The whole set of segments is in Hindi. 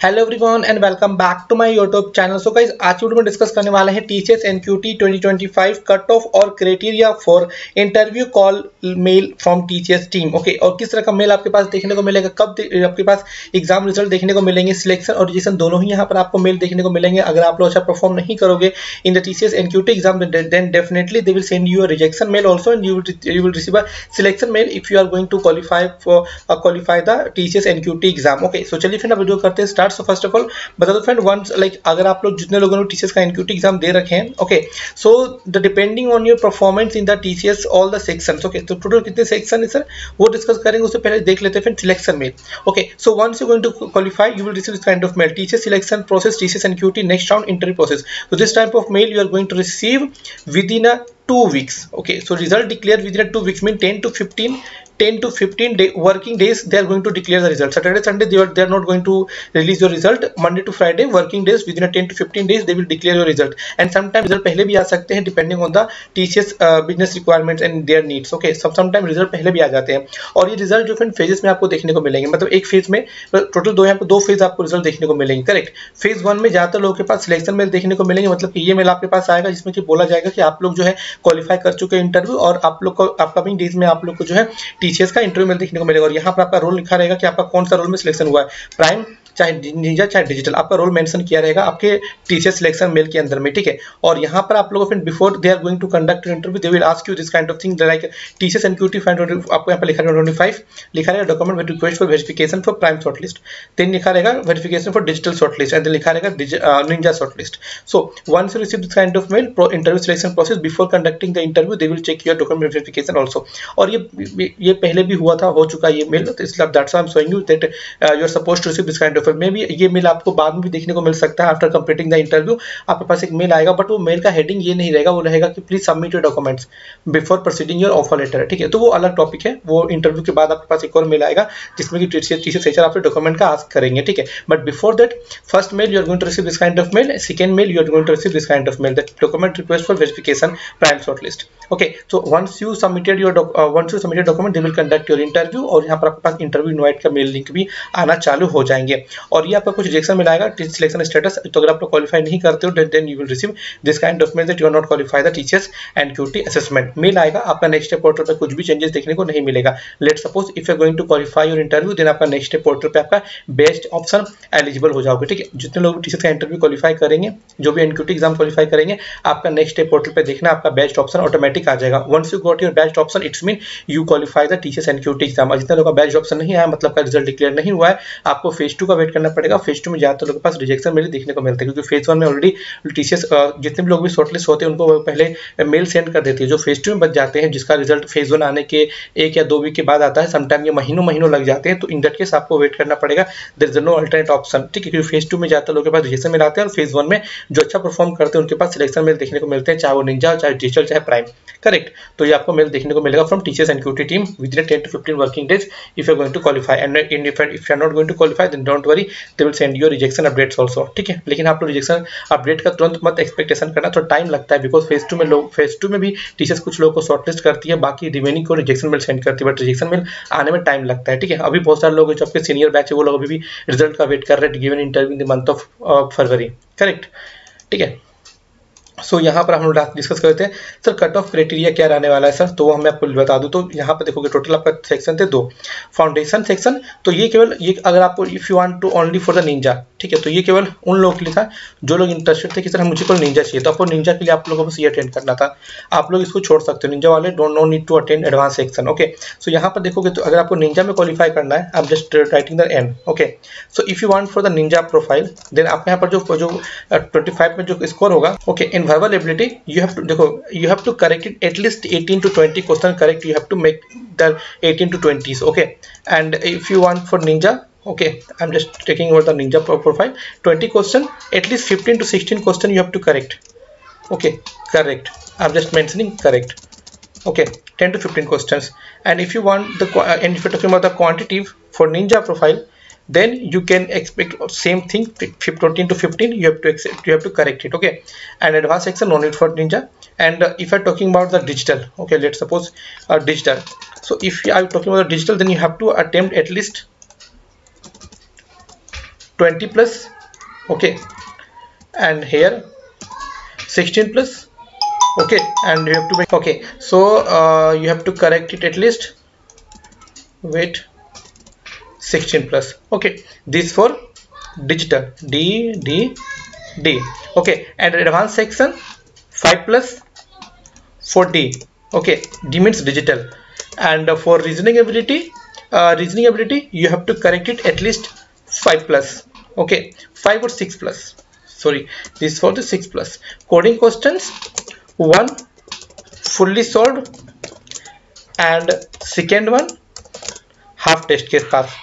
Hello everyone and welcome back to my YouTube channel so guys आज वीडियो में डिस्कस करने वाले हैं टीचर्स एनक्यूटी 2025 कट ऑफ़ और criteria for interview call mail from teachers team okay और किस तरह का मेल आपके पास देखने को मिलेगा कब आपके पास एग्ज़ाम रिज़ल्ट देखने को मिलेंगे सिलेक्शन और रिजेक्शन दोनों ही यहाँ पर आपको मेल देखने को मिलेंगे। अगर आप लोग अच्छा परफॉर्म नहीं करोगे in the teachers NQT exam then definitely they will send you a rejection mail also and you will a selection mail if you are going to qualify for uh, qualify the TCS NQT exam. Okay so चलिए फिर वीडियो करते हैं start so first of all बता दो फ्रेंड वंस लाइक अगर आप लोग जितने लोगों ने टीसीएस का एनक्यूटी एग्ज़ाम दे रखे हैं okay so the depending on your performance in the TCS all the sections okay तो टोटल कितने सेक्शन है सर वो डिस्कस करेंगे, उससे पहले देख लेते हैं फिर selection mail okay so once you going to qualify you will receive this kind of mail TCS selection process TCS NQT next round interview process so, this type of mail you are going to receive within a two weeks, okay. So, result declared within a two weeks mean 10 to 15 10 to 15 day working days they are going to declare the result saturday sunday they are they are not going to release your result monday to friday working days within a 10 to 15 days they will declare your result and sometimes result pehle bhi aa sakte hain depending on the tcs uh, business requirements and their needs okay सब sometimes result भी आ जाते हैं और ये रिज़ल्ट जो फिर फेजेस में आपको देखने को मिलेंगे मतलब एक फ़ेज़ में टोटल दो यहाँ पे दो फ़ेज़ आपको रिज़ल्ट देखने को मिलेंगे करेक्ट फ़ेज़ वन में ज़्यादातर लोगों के पास सिलेक्शन मेल देखने को मिलेंगे मतलब कि ये मेल आपके पास आएगा जिसमें कि बोला जाएगा कि आप लोग जो है क्वालिफाई कर चुके हैं इंटरव्यू और आप लोग को अपकमिंग डेज़ में आप लोग को जो है टीसीएस का इंटरव्यू में देखने को मिलेगा और यहाँ पर आपका रोल लिखा रहेगा कि आपका कौन सा रोल में सिलेक्शन हुआ है। प्राइम चाहे निंजा चाहे डिजिटल आपका रोल मेंशन किया रहेगा आपके टीचर सिलेक्शन मेल के अंदर में, ठीक है? और यहाँ पर आप लोगों फिर before they are going to conduct interview they will ask you this kind of thing like teachers NQT five आपको यहाँ पर लिखा रहेगा ट्वेंटी फाइव लिखा रहेगा document with request for verification for prime shortlist then लिखा रहेगा verification for digital shortlist and लिखा रहेगा ninja shortlist so once you receive this kind of mail interview selection process before conducting the interview they will check your document verification also और ये ये पहले भी हुआ था, हो चुका ये मेल तो इसलिए that's I am showing you that you are suppose to receive this kind of मे भी ये मेल आपको बाद में भी देखने को मिल सकता है आफ्टर कंप्लीटिंग द इंटरव्यू आपके पास एक मेल आएगा बट वो मेल का हेडिंग ये नहीं रहेगा वो रहेगा कि please submit your documents before proceeding your offer letter ठीक है? तो वो अलग टॉपिक है वो इंटरव्यू के बाद आपके पास एक और मेल आएगा जिसमें कि टीचर टीचर आपके डॉक्यूमेंट का आस्क करेंगे ठीक है? But before that first mail you are going to receive this kind of mail second mail you are going to receive this kind of mail that document request for verification prime shortlist okay so once you doc, uh, once you submitted document they will conduct your interview और यहाँ पर आपके पास इंटरव्यू इन्वाइट का मेल लिंक भी आना चालू हो जाएँगे। और ये आपका कुछ रिजेक्शन मिलाएगा सिलेक्शन स्टेटस तो अगर आप लोग क्वालिफाई नहीं करते हो then you will receive this kind mail that you are not qualify the teachers NQT assessment mail आएगा, आपका नेक्स्ट डे पोर्टल पर कुछ भी चेंजेस देखने को नहीं मिलेगा। Let suppose if you going to qualify your interview then आपका नेक्स्ट डे पोर्टल पर आपका बेस्ट ऑप्शन एलिजिबल हो जाओगे, ठीक है? जितने लोग टीचर्स का इंटरव्यू क्वालिफाई करेंगे, जो भी एनक्यूटी एग्ज़ाम क्वालिफाई करेंगे, आपका नेक्स्ट डे पोर्टल पर देखना आपका बेस्ट ऑप्शन ऑटोमेटिक आ जाएगा। Once you your best option, it's mean you qualify the TCS NQT exam. और जितने लोगों का बेस्ट ऑप्शन नहीं आया मतलब का रिज़ल्ट डिक्लेयर नहीं हुआ है, आपको फ़ेज़ टू का वेट करना पड़ेगा। फ़ेज़ टू में ज़्यादातर लोगों के पास रिजेक्शन मेल देखने को मिलता है, क्योंकि फ़ेज़ वन में ऑलरेडी टीसीएस जितने भी लोग भी शॉर्टलिस्ट होते हैं, उनको पहले मेल सेंड कर देती है। जो फ़ेज़ टू में बच जाते हैं, जिसका रिज़ल्ट फ़ेज़ वन आने के एक या दो वीक के बाद आता है समटाइम ये महीनों महीनों लग जाते हैं तो इन दैट केस आपको वेट करना पड़ेगा। There is no alternate option ठीक है? क्योंकि फ़ेज़ टू में ज़्यादातर लोगों के पास रिजेक्शन मेल आते हैं और फ़ेज़ वन में जो अच्छा परफॉर्म करते हैं, उनके पास सिलेक्शन मेल देखने को मिलते हैं, चाहे वो निंजा चाहे डिजिटल चाहे प्राइम करेक्ट तो ये आपको मेल देखने को मिलेगा from teachers NQT team within 10 to 15 working days if you going to qualify and in if you are not going to qualify then don't worry they will send your rejection updates also ठीक है? लेकिन आप लोग रिजेक्शन अपडेट का तुरंत मत एक्सपेक्टेशन करना, थोड़ा टाइम लगता है बिकॉज़ फ़ेज़ टू में लोग फ़ेज़ टू में भी टीचर्स कुछ लोगों को शॉर्टलिस्ट करती है, बाकी रिमेनिंग को रिजेक्शन मेल सेंड करती है बट रिजेक्शन मेल आने में टाइम लगता है, ठीक है? अभी बहुत सारे लोग जो आपके सीनियर बैच है, वो लोग अभी भी रिज़ल्ट का वेट कर रहे हैं given interview in the month of February correct ठीक है? सो so, यहाँ पर हम लोग डिस्कस करते हैं सर कट ऑफ़ क्राइटेरिया क्या रहने वाला है सर तो वो मैं आपको बता दूँ तो यहाँ पर देखोगे टोटल आपका सेक्शन थे दो। फाउंडेशन सेक्शन तो ये केवल ये अगर आपको if you want to only for the ninja ठीक है तो ये केवल उन लोगों के लिए था जो लोग इंटरेस्टेड थे कि सर मुझे केवल निंजा चाहिए। तो आपको निंजा के लिए आप लोगों को बस ये अटेंड करना था। आप लोग इसको छोड़ सकते हो। निंजा वाले don't no need to attend advance section okay so यहाँ पर देखोगे तो अगर आपको निंजा में क्वालिफाई करना है आप just writing the N okay so if you want for the ninja profile then आप यहाँ पर जो जो ट्वेंटी में जो स्कोर होगा okay in Verbal ability, you have to you have to correct it at least 18 to 20 question correct you have to make the 18 to 20s okay? And if you want for ninja okay i'm just taking over the ninja profile. 20 question at least 15 to 16 question you have to correct okay? Correct. I'm just mentioning correct okay? 10 to 15 questions. And if you want the and if you're talking about the quantitative for ninja profile then you can expect same thing 14 to 15 you have to accept you have to correct it okay? And advanced section no need for ninja. And uh, if i'm talking about the digital okay let's suppose uh, digital. So if i'm talking about the digital then you have to attempt at least 20 plus okay? And here 16 plus okay? And you have to make okay. So uh, you have to correct it at least wait 16 plus. Okay this for digital. D d d. Okay and advanced section 5 plus for d. Okay d means digital. And for reasoning ability uh, reasoning ability you have to correct it at least 5 plus. Okay 5 or 6 plus. Sorry this for the 6 plus. Coding questions one fully solved. And second one half test case half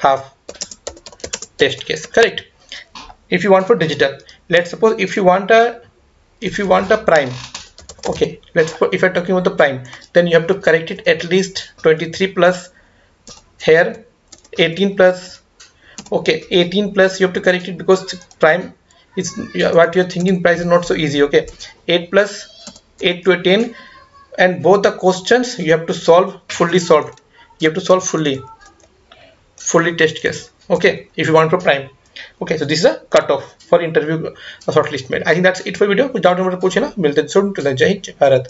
half test case. Correct. If you want for digital let's suppose if you want a if you want a prime okay let's if i'm talking about the prime then you have to correct it at least 23 plus here 18 plus okay 18 plus you have to correct it because prime is what you're thinking price is not so easy okay. 8 plus 8 to 10 and both the questions you have to solve fully solved. You have to solve fully fully test case. Okay if you want for prime. Okay so this is a cutoff for interview uh, shortlist made. I think that's it for video. Without number puchna milte soon till the jai bharat.